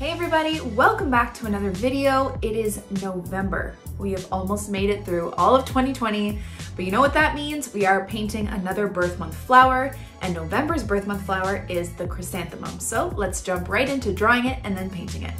Hey everybody, welcome back to another video. It is November. We have almost made it through all of 2020, but you know what that means? We are painting another birth month flower, and November's birth month flower is the chrysanthemum. So let's jump right into drawing it and then painting it.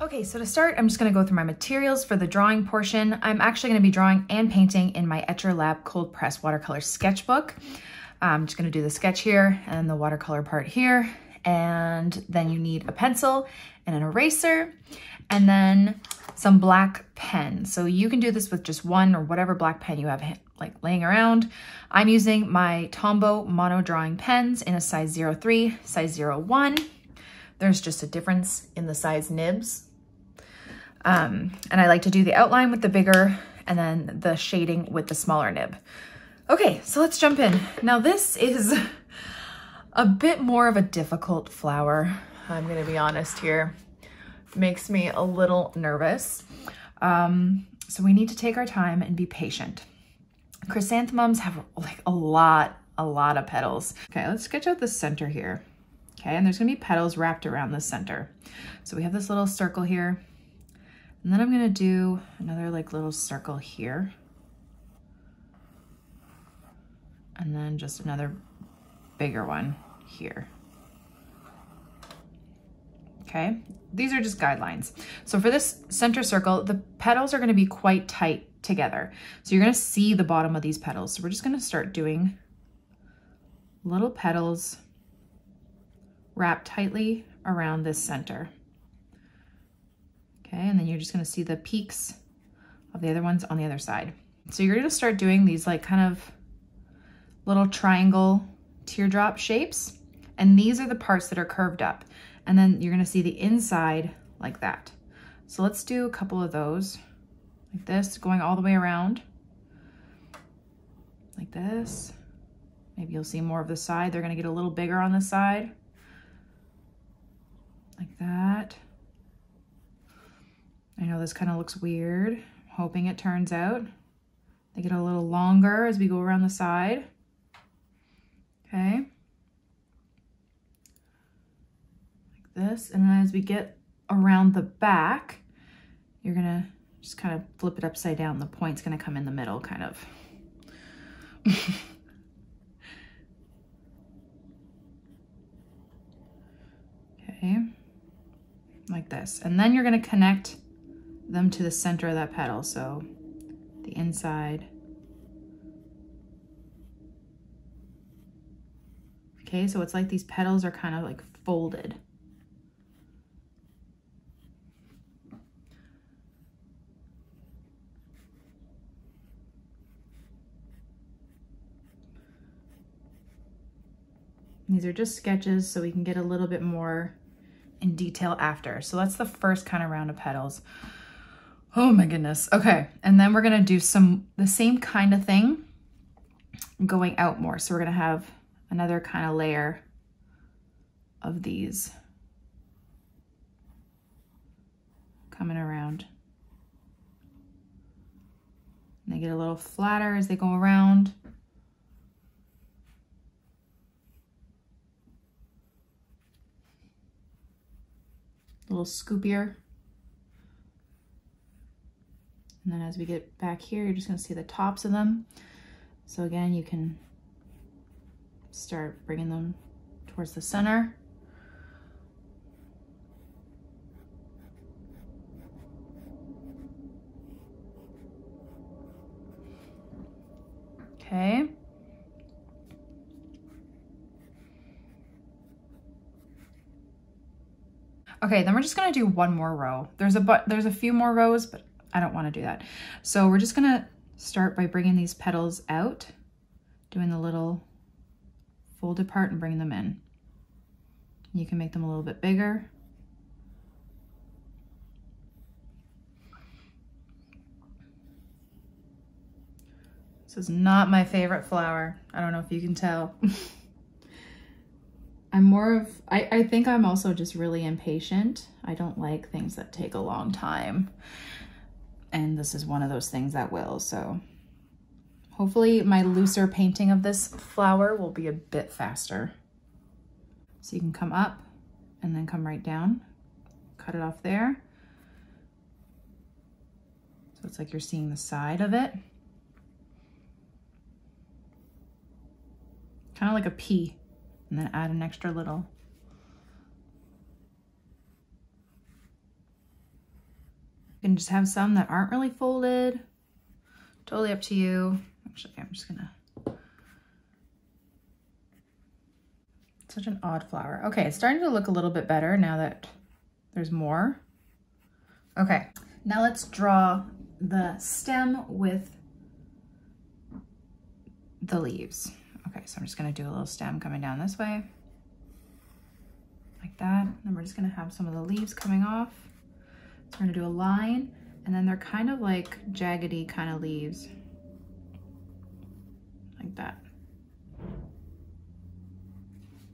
Okay, so to start, I'm just gonna go through my materials for the drawing portion. I'm actually gonna be drawing and painting in my Etchr Lab Cold Press Watercolor Sketchbook. I'm just gonna do the sketch here and the watercolor part here. And then you need a pencil and an eraser and then some black pen. So you can do this with just one or whatever black pen you have like laying around. I'm using my Tombow mono drawing pens in a size 03, size 01. There's just a difference in the size nibs. Um, and I like to do the outline with the bigger and then the shading with the smaller nib. Okay, so let's jump in. Now this is a bit more of a difficult flower. I'm gonna be honest here. Makes me a little nervous. Um, so we need to take our time and be patient. Chrysanthemums have like a lot, a lot of petals. Okay, let's sketch out the center here. Okay, and there's gonna be petals wrapped around the center. So we have this little circle here. And then I'm gonna do another like little circle here. And then just another bigger one here. Okay, these are just guidelines. So for this center circle, the petals are gonna be quite tight together. So you're gonna see the bottom of these petals. So we're just gonna start doing little petals wrapped tightly around this center. Okay, and then you're just gonna see the peaks of the other ones on the other side. So you're gonna start doing these like kind of little triangle teardrop shapes. And these are the parts that are curved up. And then you're gonna see the inside like that. So let's do a couple of those like this, going all the way around. Like this. Maybe you'll see more of the side. They're gonna get a little bigger on the side. Like that. I know this kind of looks weird. hoping it turns out. They get a little longer as we go around the side okay? Like this, and then as we get around the back, you're gonna just kind of flip it upside down. The point's gonna come in the middle, kind of. okay, like this. And then you're gonna connect them to the center of that petal. So the inside Okay, so it's like these petals are kind of like folded. These are just sketches so we can get a little bit more in detail after. So that's the first kind of round of petals. Oh my goodness. Okay, and then we're gonna do some, the same kind of thing going out more. So we're gonna have another kind of layer of these coming around. And they get a little flatter as they go around. A little scoopier. And then as we get back here, you're just gonna see the tops of them. So again, you can start bringing them towards the center. Okay. Okay, then we're just gonna do one more row. There's a but there's a few more rows, but I don't wanna do that. So we're just gonna start by bringing these petals out, doing the little fold apart and bring them in. You can make them a little bit bigger. This is not my favorite flower. I don't know if you can tell. I'm more of, I, I think I'm also just really impatient. I don't like things that take a long time. And this is one of those things that will, so Hopefully my looser painting of this flower will be a bit faster. So you can come up and then come right down, cut it off there. So it's like you're seeing the side of it. Kind of like a pea, and then add an extra little. You can just have some that aren't really folded. Totally up to you. Actually, I'm just gonna Such an odd flower. Okay, it's starting to look a little bit better now that there's more. Okay, now let's draw the stem with the leaves. Okay, so I'm just gonna do a little stem coming down this way, like that. Then we're just gonna have some of the leaves coming off. So we're gonna do a line, and then they're kind of like jaggedy kind of leaves, like that.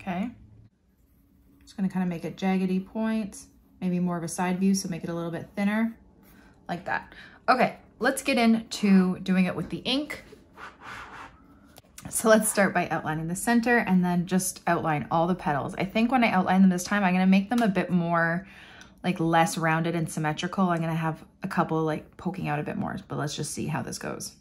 Okay. Just gonna kind of make a jaggedy point, maybe more of a side view, so make it a little bit thinner, like that. Okay, let's get into doing it with the ink. So let's start by outlining the center and then just outline all the petals. I think when I outline them this time, I'm gonna make them a bit more like less rounded and symmetrical. I'm gonna have a couple like poking out a bit more, but let's just see how this goes.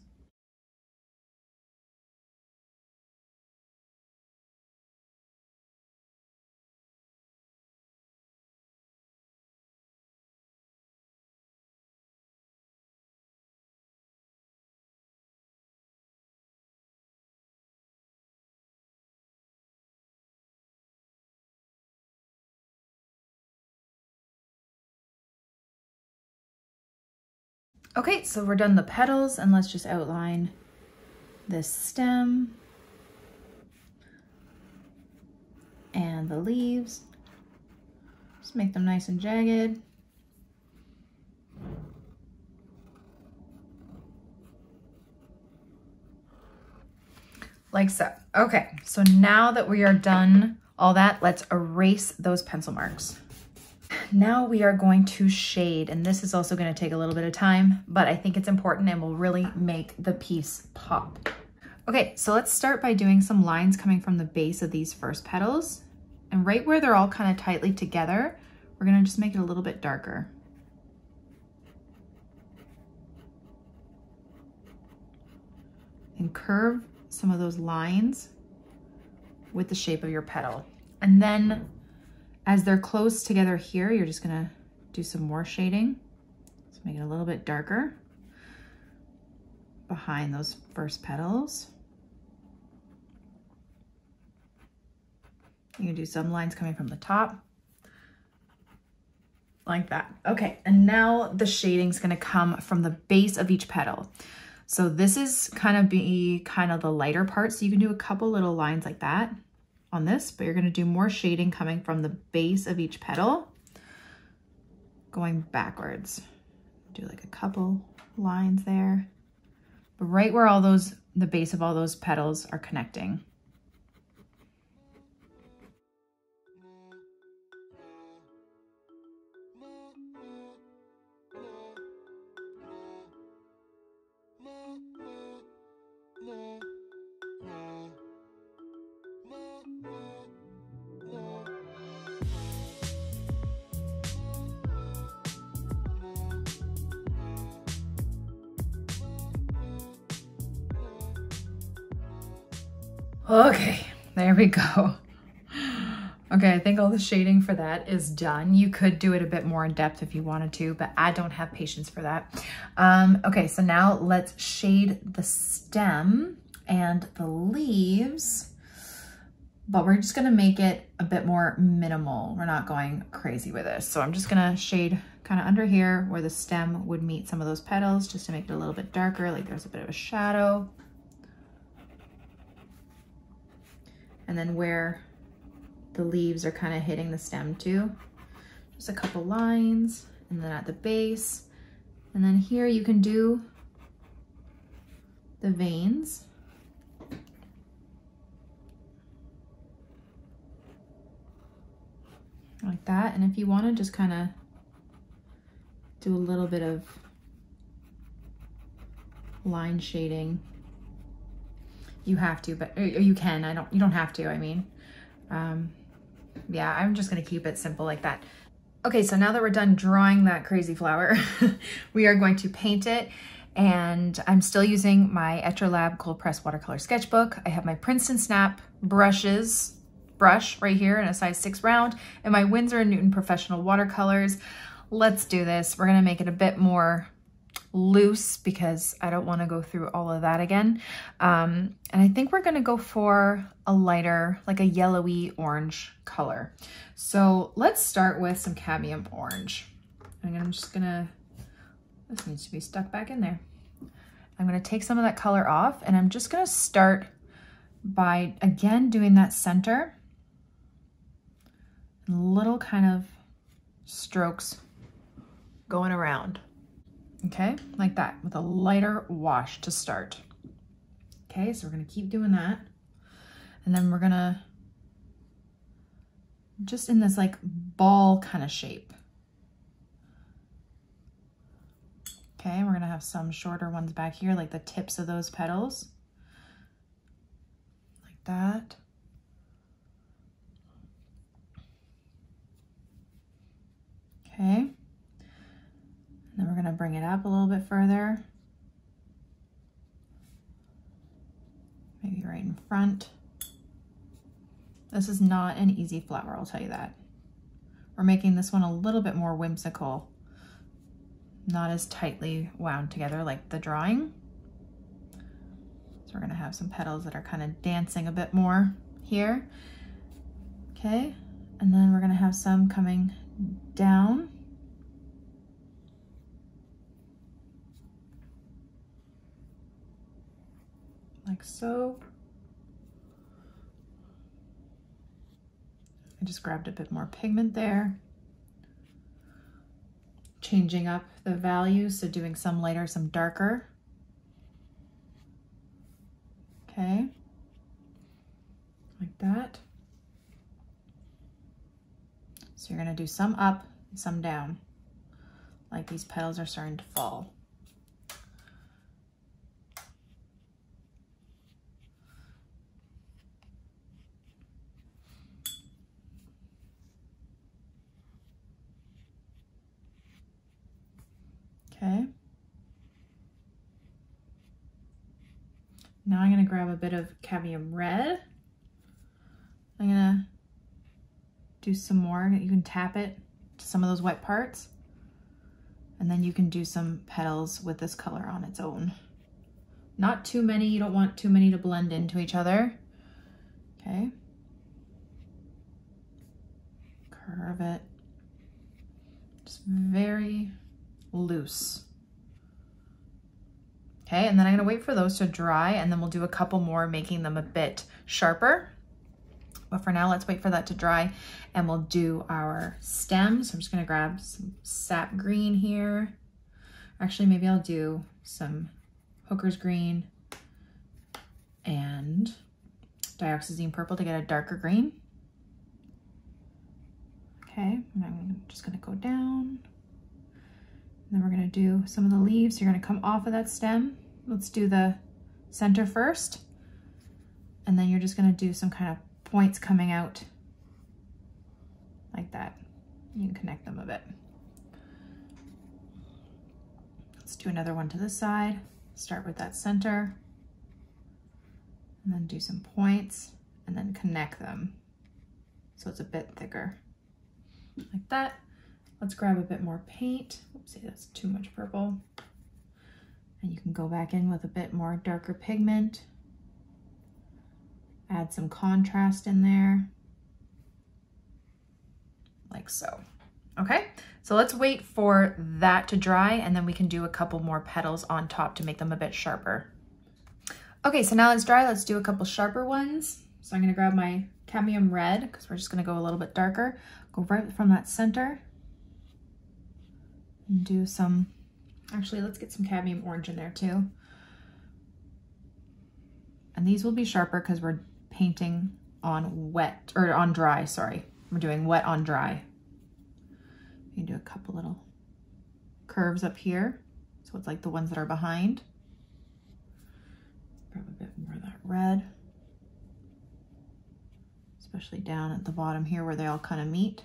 Okay, so we're done the petals and let's just outline this stem and the leaves. Just make them nice and jagged. Like so. Okay, so now that we are done all that, let's erase those pencil marks. Now we are going to shade, and this is also gonna take a little bit of time, but I think it's important and will really make the piece pop. Okay, so let's start by doing some lines coming from the base of these first petals. And right where they're all kind of tightly together, we're gonna just make it a little bit darker. And curve some of those lines with the shape of your petal. And then as they're close together here, you're just gonna do some more shading. Let's make it a little bit darker behind those first petals. You can do some lines coming from the top like that. Okay, and now the shading's gonna come from the base of each petal. So this is kind of be kind of the lighter part. So you can do a couple little lines like that on this, but you're gonna do more shading coming from the base of each petal, going backwards. Do like a couple lines there, but right where all those, the base of all those petals are connecting. Okay, there we go. Okay, I think all the shading for that is done. You could do it a bit more in depth if you wanted to, but I don't have patience for that. Um, okay, so now let's shade the stem and the leaves, but we're just gonna make it a bit more minimal. We're not going crazy with this. So I'm just gonna shade kind of under here where the stem would meet some of those petals just to make it a little bit darker, like there's a bit of a shadow. And then where the leaves are kind of hitting the stem too. Just a couple lines and then at the base. And then here you can do the veins. Like that. And if you want to just kind of do a little bit of line shading you have to, but you can, I don't, you don't have to, I mean. Um, yeah, I'm just gonna keep it simple like that. Okay, so now that we're done drawing that crazy flower, we are going to paint it and I'm still using my Etchr Lab Cold Press Watercolor Sketchbook. I have my Princeton Snap brushes, brush right here in a size six round, and my Winsor & Newton Professional Watercolors. Let's do this. We're gonna make it a bit more loose because I don't wanna go through all of that again. Um, and I think we're gonna go for a lighter, like a yellowy orange color. So let's start with some cadmium orange. And I'm just gonna this needs to be stuck back in there. I'm gonna take some of that color off and I'm just gonna start by, again, doing that center. Little kind of strokes going around. Okay, like that, with a lighter wash to start. Okay, so we're gonna keep doing that. And then we're gonna, just in this like ball kind of shape. Okay, we're gonna have some shorter ones back here, like the tips of those petals. Like that. Okay. And then we're gonna bring it up a little bit further. Maybe right in front. This is not an easy flower, I'll tell you that. We're making this one a little bit more whimsical not as tightly wound together like the drawing. So we're gonna have some petals that are kind of dancing a bit more here. Okay, and then we're gonna have some coming down. Like so. I just grabbed a bit more pigment there changing up the values, so doing some lighter, some darker. Okay, like that. So you're gonna do some up, some down, like these petals are starting to fall. Okay. Now I'm gonna grab a bit of cadmium red. I'm gonna do some more. You can tap it to some of those wet parts. And then you can do some petals with this color on its own. Not too many, you don't want too many to blend into each other. Okay. Curve it. Just very loose. Okay, and then I'm gonna wait for those to dry and then we'll do a couple more, making them a bit sharper. But for now, let's wait for that to dry and we'll do our stem. So I'm just gonna grab some sap green here. Actually, maybe I'll do some hooker's green and dioxazine purple to get a darker green. Okay, and I'm just gonna go down. And then we're gonna do some of the leaves. You're gonna come off of that stem. Let's do the center first. And then you're just gonna do some kind of points coming out like that. You can connect them a bit. Let's do another one to this side. Start with that center and then do some points and then connect them so it's a bit thicker like that. Let's grab a bit more paint. Oopsie, that's too much purple. And you can go back in with a bit more darker pigment. Add some contrast in there, like so. Okay, so let's wait for that to dry and then we can do a couple more petals on top to make them a bit sharper. Okay, so now it's dry. Let's do a couple sharper ones. So I'm gonna grab my cadmium red because we're just gonna go a little bit darker. Go right from that center and do some, actually let's get some cadmium orange in there too. And these will be sharper because we're painting on wet, or on dry, sorry. We're doing wet on dry. You can do a couple little curves up here. So it's like the ones that are behind. Grab a bit more of that red, especially down at the bottom here where they all kind of meet.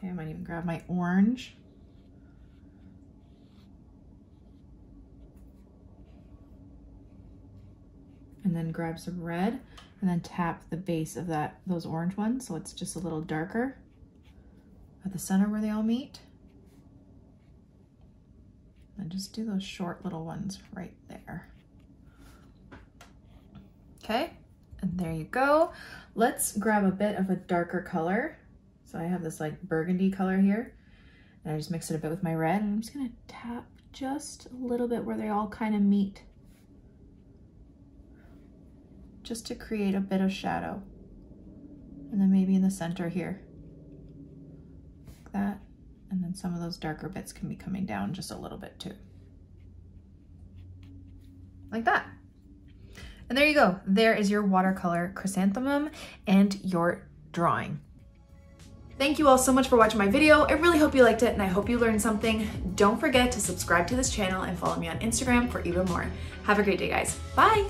Okay, I might even grab my orange. And then grab some red and then tap the base of that those orange ones so it's just a little darker at the center where they all meet. And just do those short little ones right there. Okay, and there you go. Let's grab a bit of a darker color so I have this like burgundy color here and I just mix it a bit with my red and I'm just gonna tap just a little bit where they all kind of meet just to create a bit of shadow. And then maybe in the center here, like that. And then some of those darker bits can be coming down just a little bit too. Like that. And there you go. There is your watercolor chrysanthemum and your drawing. Thank you all so much for watching my video. I really hope you liked it and I hope you learned something. Don't forget to subscribe to this channel and follow me on Instagram for even more. Have a great day, guys. Bye.